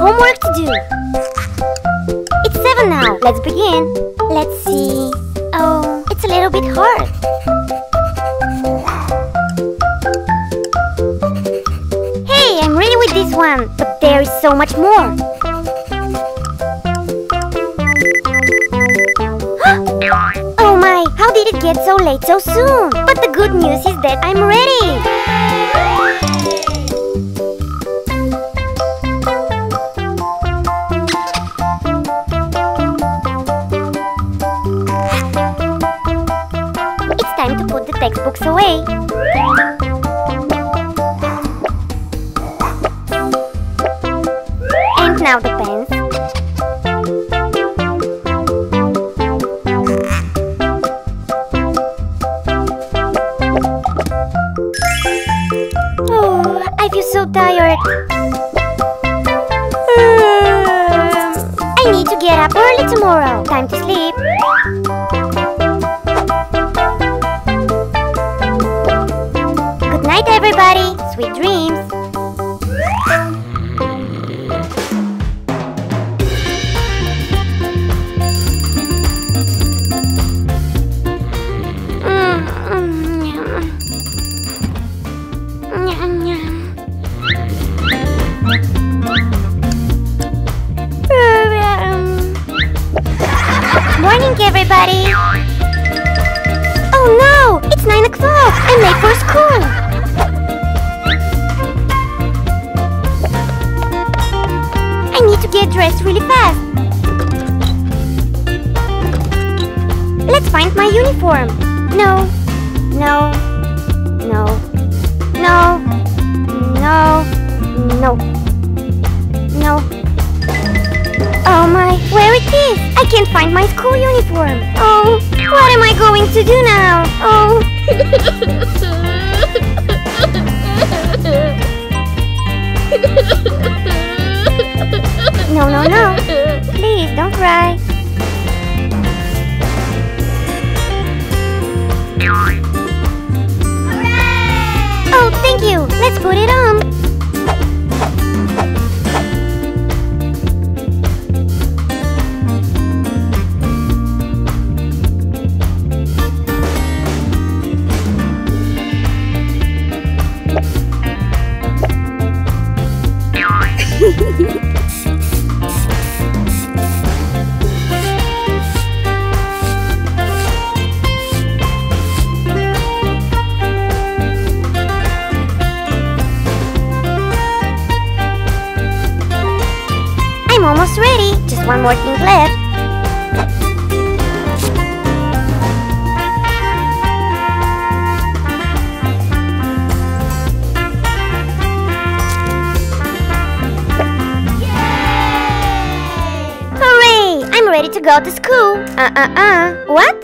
homework to do. It's seven now. Let's begin. Let's see. Oh, it's a little bit hard. Hey, I'm ready with this one, but there is so much more. oh my, how did it get so late so soon? But the good news is that I'm ready. Textbooks away. And now the pens. Oh, I feel so tired. Um, I need to get up early tomorrow. Time to sleep. Night, everybody. Sweet dreams. Morning, everybody! Oh no! It's 9 o'clock! I'm late for school! Get dressed really fast! Let's find my uniform! No, no, no, no, no, no, no. Oh my, where it is? I can't find my school uniform. Oh, what am I going to do now? Oh. I'm almost ready. Just one more thing left. To go to school. Uh-uh-uh. What?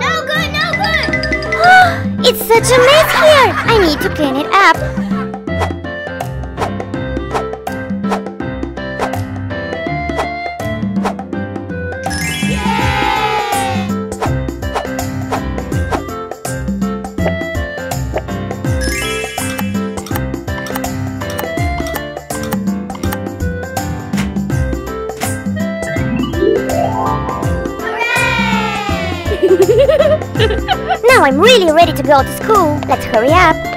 No good, no good! it's such a mess here! I need to clean it up. Now I'm really ready to go to school. Let's hurry up.